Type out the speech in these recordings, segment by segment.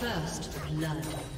First blood.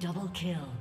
Double kill.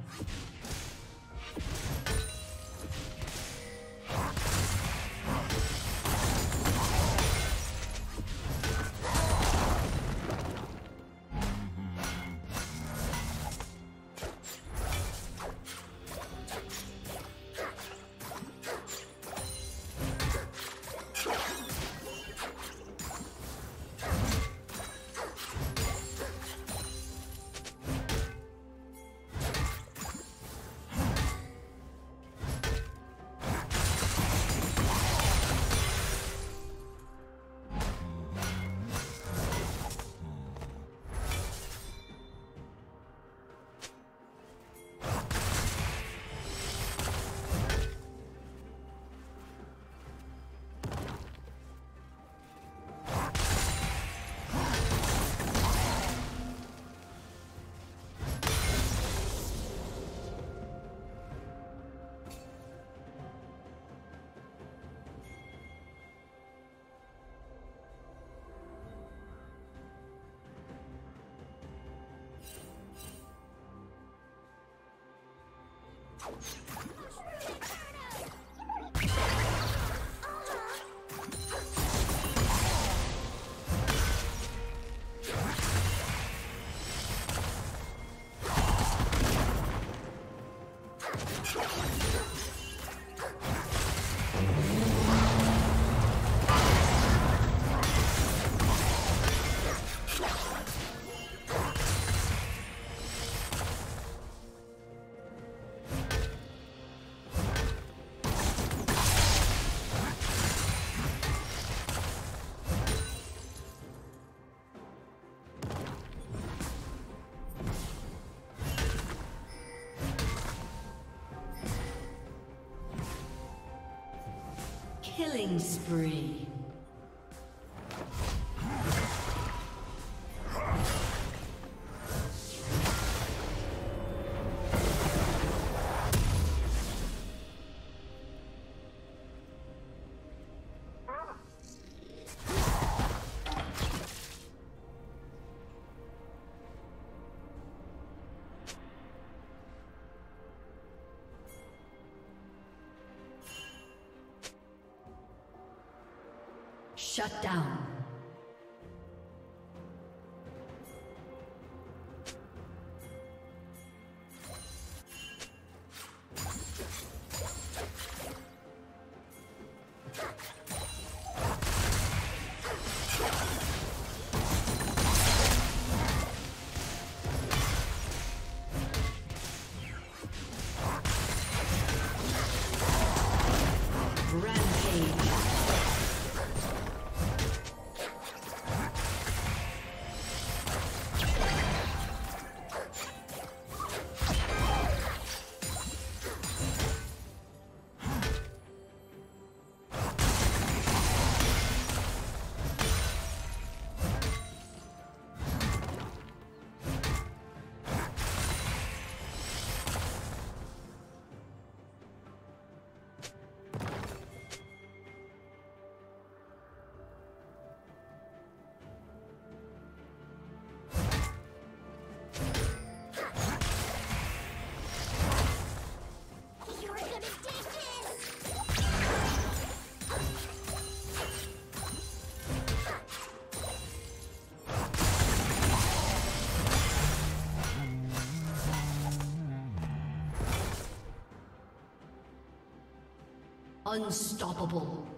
Killing spree. Shut down. Unstoppable.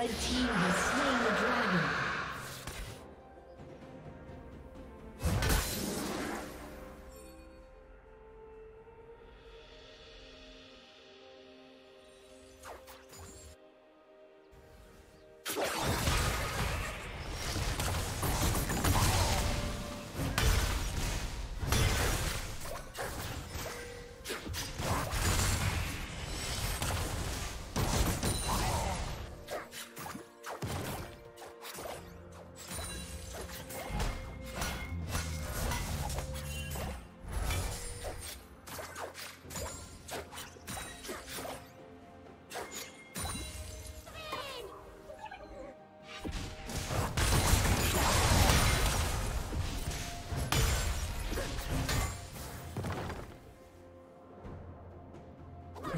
Red team has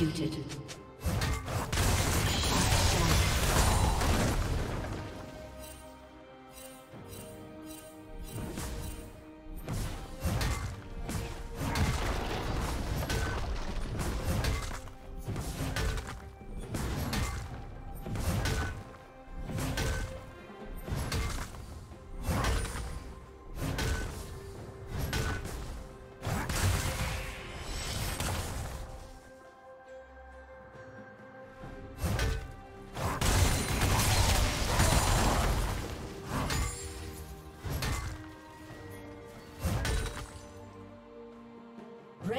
Executed.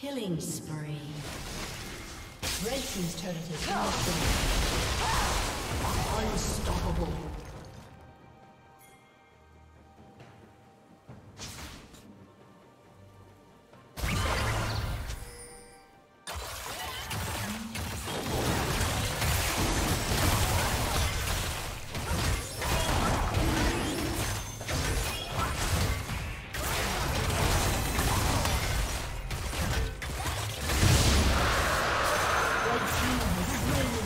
Killing spree. Red Team's turret has been Unstoppable. Double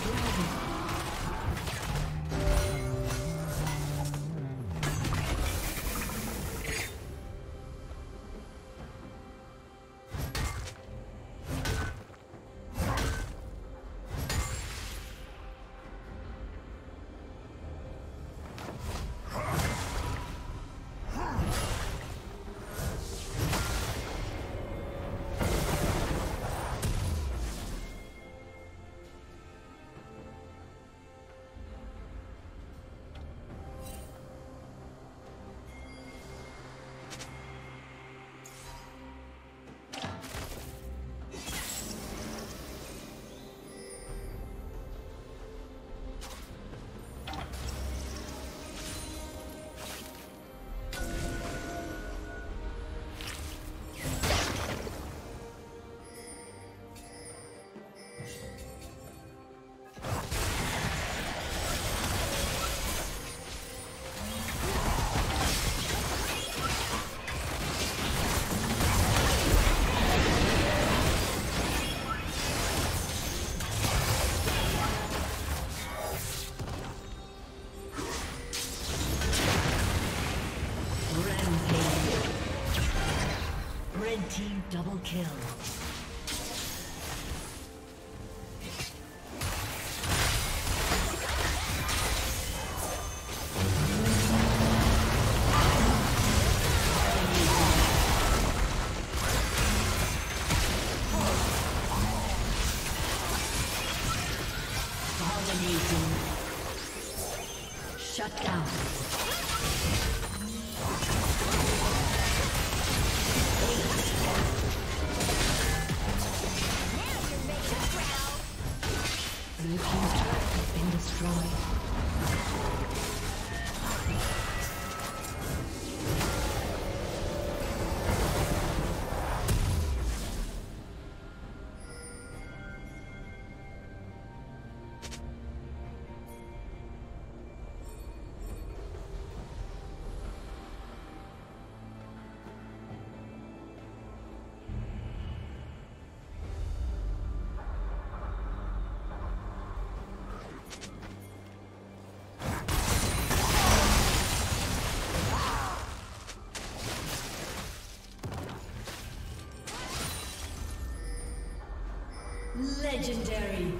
kill. Legendary.